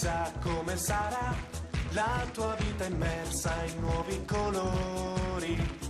Pensa come sarà la tua vita immersa in nuovi colori.